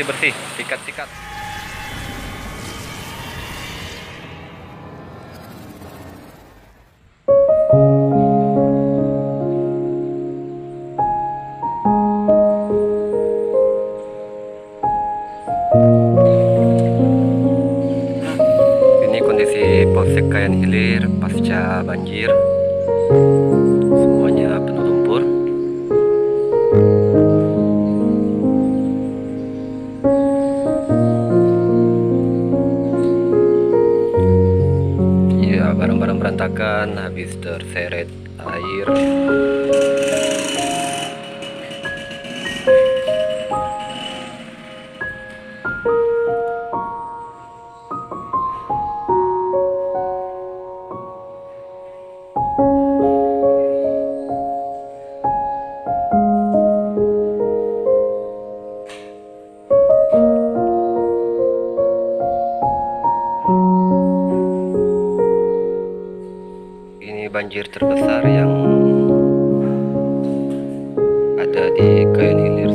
bersih-bersih, sikat-sikat. Ini kondisi Polsek Kayan Hilir pasca banjir. Ya, barang-barang berantakan habis terseret air. Banjir terbesar yang ada di Kayan Hilir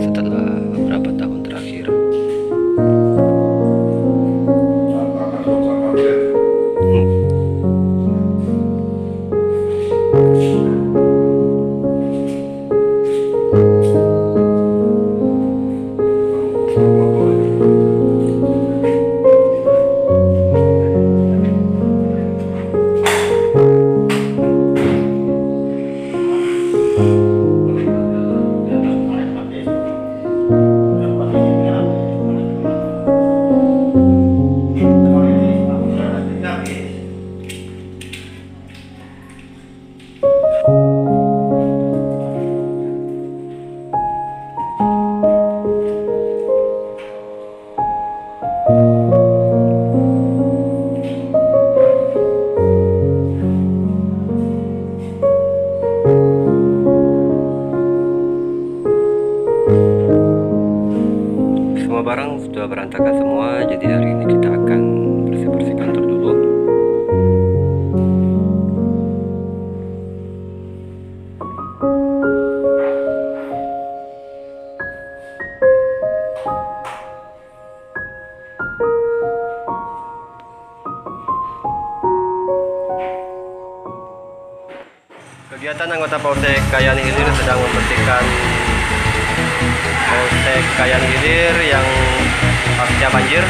barang sudah berantakan semua, jadi hari ini kita akan bersih-bersih kantor dulu. Kegiatan anggota Polsek Kayan Hilir sedang membersihkan Polsek Kayan Hilir yang pasca banjir.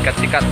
sikat-sikat